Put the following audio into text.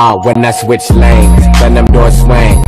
Ah, when I switch lanes, then them doors swing.